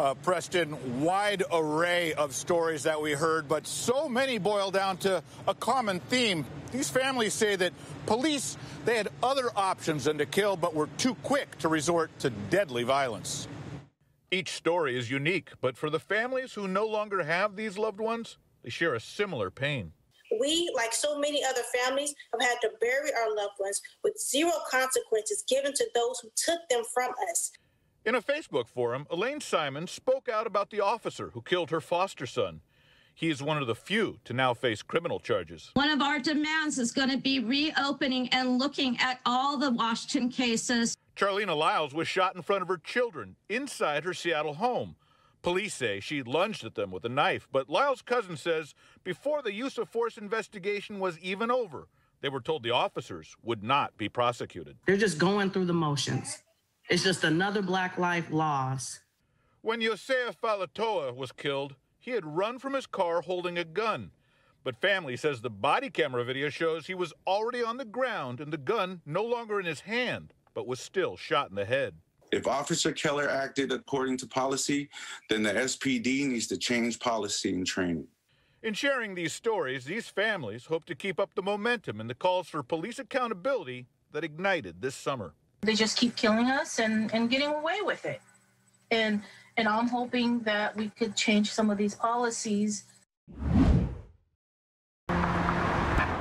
Uh, Preston, wide array of stories that we heard, but so many boil down to a common theme. These families say that police, they had other options than to kill, but were too quick to resort to deadly violence. Each story is unique, but for the families who no longer have these loved ones, they share a similar pain. We, like so many other families, have had to bury our loved ones with zero consequences given to those who took them from us. In a Facebook forum, Elaine Simon spoke out about the officer who killed her foster son. He is one of the few to now face criminal charges. One of our demands is going to be reopening and looking at all the Washington cases. Charleena Lyles was shot in front of her children inside her Seattle home. Police say she lunged at them with a knife, but Lyles' cousin says before the use of force investigation was even over, they were told the officers would not be prosecuted. They're just going through the motions. It's just another black life loss. When Iosia Faletogo was killed, he had run from his car holding a gun. But family says the body camera video shows he was already on the ground and the gun no longer in his hand, but was still shot in the head. If Officer Keller acted according to policy, then the SPD needs to change policy and training. In sharing these stories, these families hope to keep up the momentum in the calls for police accountability that ignited this summer. They just keep killing us and, and getting away with it. And and I'm hoping that we could change some of these policies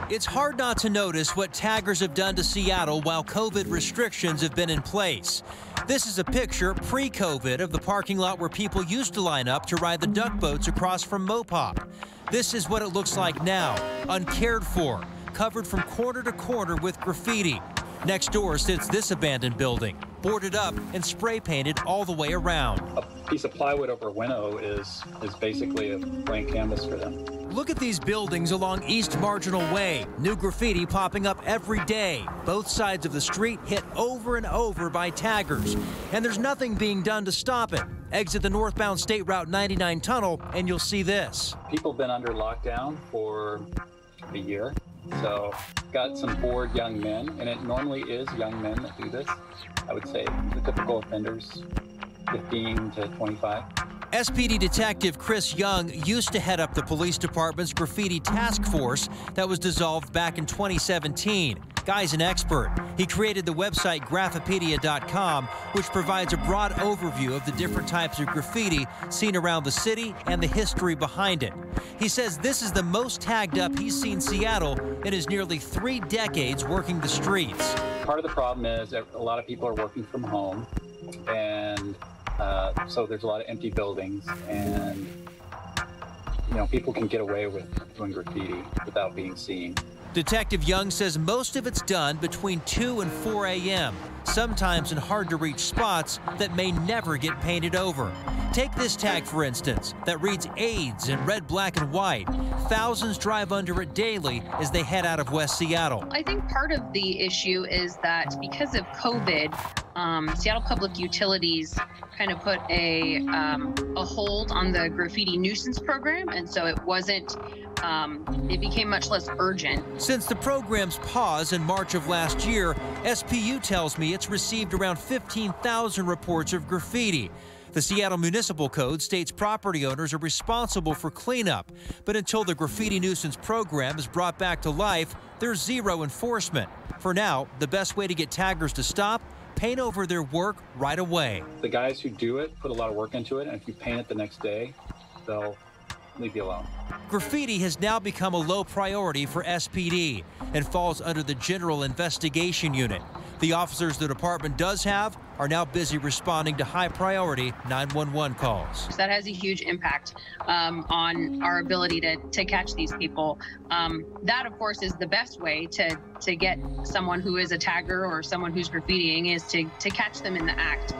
It's hard not to notice what taggers have done to Seattle while COVID restrictions have been in place. This is a picture pre COVID of the parking lot where people used to line up to ride the duck boats across from MoPOP. This is what it looks like now, uncared for, covered from corner to corner with graffiti. Next door sits this abandoned building, boarded up and spray painted all the way around. A piece of plywood over a window is, is basically a blank canvas for them. Look at these buildings along East Marginal Way. New graffiti popping up every day. Both sides of the street hit over and over by taggers. And there's nothing being done to stop it. Exit the northbound State Route 99 tunnel and you'll see this. People have been under lockdown for a year. So, got some bored young men, and it normally is young men that do this. I would say the typical offenders, 15 to 25. SPD Detective Chris Young used to head up the police department's graffiti task force that was dissolved back in 2017. Guy's an expert. He created the website graphipedia.com, which provides a broad overview of the different types of graffiti seen around the city and the history behind it. He says this is the most tagged up he's seen Seattle in his nearly three decades working the streets. Part of the problem is that a lot of people are working from home, and uh, so there's a lot of empty buildings, and you know people can get away with doing graffiti without being seen. Detective Young says most of it's done between 2 and 4 a.m., sometimes in hard to reach spots that may never get painted over. Take this tag, for instance, that reads AIDS in red, black, and white. Thousands drive under it daily as they head out of West Seattle. I think part of the issue is that because of COVID, um, Seattle Public Utilities kind of put a, um, a hold on the graffiti nuisance program, and so it wasn't um, it became much less urgent. Since the program's pause in March of last year, SPU tells me it's received around 15,000 reports of graffiti. The Seattle Municipal Code states property owners are responsible for cleanup, but until the graffiti nuisance program is brought back to life, there's zero enforcement. For now, the best way to get taggers to stop paint over their work right away. The guys who do it put a lot of work into it, and if you paint it the next day, they'll leave you alone. Graffiti has now become a low priority for SPD and falls under the General Investigation Unit. The officers the department does have are now busy responding to high priority 911 calls. That has a huge impact um, on our ability to, to catch these people. Um, that, of course, is the best way to, to get someone who is a tagger or someone who's graffitiing is to, to catch them in the act.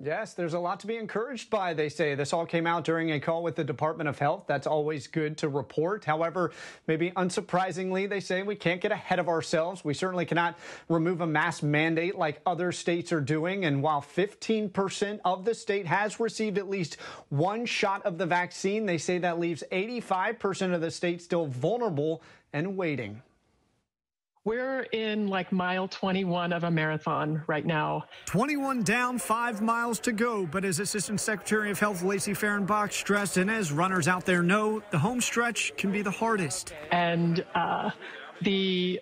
Yes, there's a lot to be encouraged by, they say. This all came out during a call with the Department of Health. That's always good to report. However, maybe unsurprisingly, they say we can't get ahead of ourselves. We certainly cannot remove a mask mandate like other states are doing. And while 15% of the state has received at least one shot of the vaccine, they say that leaves 85% of the state still vulnerable and waiting. We're in like mile 21 of a marathon right now. 21 down, five miles to go. But as Assistant Secretary of Health Lacey Fehrenbach stressed, and as runners out there know, the home stretch can be the hardest. And uh, the,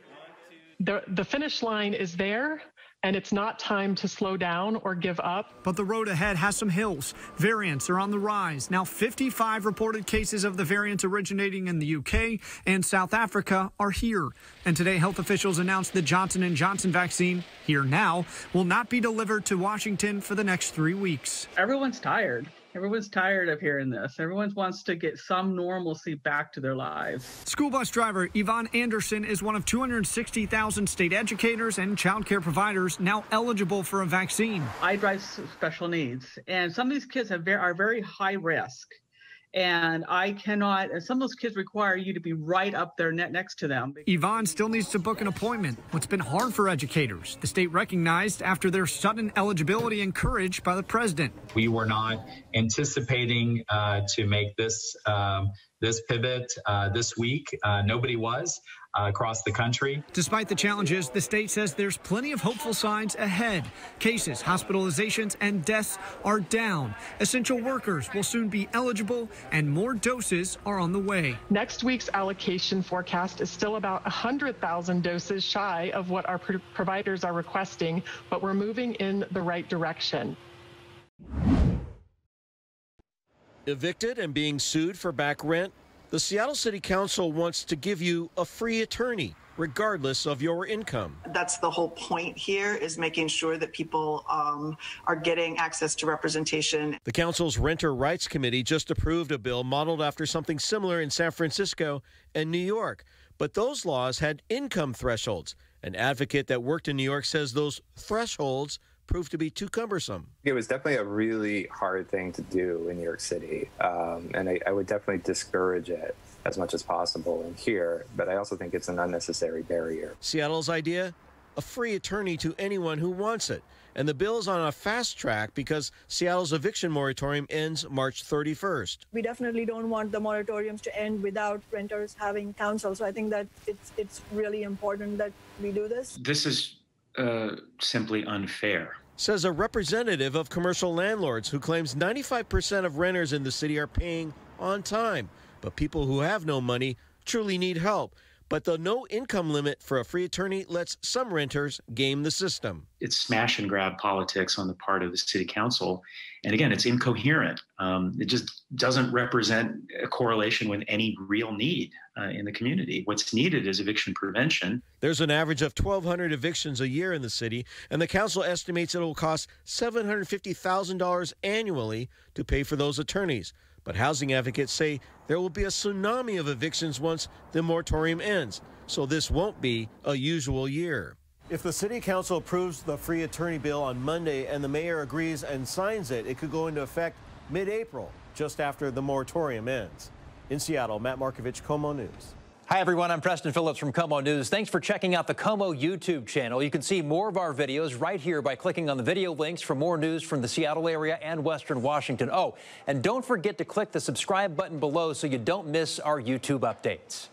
the the finish line is there and it's not time to slow down or give up. But the road ahead has some hills. Variants are on the rise. Now 55 reported cases of the variant originating in the UK and South Africa are here. And today health officials announced the Johnson & Johnson vaccine, here now, will not be delivered to Washington for the next 3 weeks. Everyone's tired. Everyone's tired of hearing this. Everyone wants to get some normalcy back to their lives. School bus driver Yvonne Anderson is one of 260,000 state educators and child care providers now eligible for a vaccine. I drive special needs, and some of these kids have very, are very high risk and I cannot. Some of those kids require you to be right up there next to them. Yvonne still needs to book an appointment. What's been hard for educators, the state recognized after their sudden eligibility encouraged by the president. We were not anticipating uh, to make this um, this pivot uh, this week. Uh, nobody was uh, across the country. Despite the challenges, the state says there's plenty of hopeful signs ahead. Cases, hospitalizations, and deaths are down. Essential workers will soon be eligible, and more doses are on the way. Next week's allocation forecast is still about 100,000 doses shy of what our pro- providers are requesting, but we're moving in the right direction. Evicted and being sued for back rent? The Seattle City Council wants to give you a free attorney regardless of your income. That's the whole point here is making sure that people um, are getting access to representation. The council's Renter Rights Committee just approved a bill modeled after something similar in San Francisco and New York. But those laws had income thresholds. An advocate that worked in New York says those thresholds proved to be too cumbersome. It was definitely a really hard thing to do in New York City, um, and I, I would definitely discourage it as much as possible in here, but I also think it's an unnecessary barrier. Seattle's idea? A free attorney to anyone who wants it. And the bill is on a fast track because Seattle's eviction moratorium ends March 31st. We definitely don't want the moratoriums to end without renters having counsel. So I think that it's it's really important that we do this. This is uh, simply unfair. Says a representative of commercial landlords who claims 95% of renters in the city are paying on time. But people who have no money truly need help. But the no income limit for a free attorney lets some renters game the system. It's smash and grab politics on the part of the city council. And again, it's incoherent. Um, it just doesn't represent a correlation with any real need uh, in the community. What's needed is eviction prevention. There's an average of 1,200 evictions a year in the city, and the council estimates it will cost $750,000 annually to pay for those attorneys. But housing advocates say there will be a tsunami of evictions once the moratorium ends, so this won't be a usual year. If the city council approves the free attorney bill on Monday and the mayor agrees and signs it, it could go into effect mid April, just after the moratorium ends. In Seattle, Matt Markovich, KOMO News. Hi, everyone. I'm Preston Phillips from KOMO News. Thanks for checking out the KOMO YouTube channel. You can see more of our videos right here by clicking on the video links for more news from the Seattle area and Western Washington. Oh, and don't forget to click the subscribe button below so you don't miss our YouTube updates.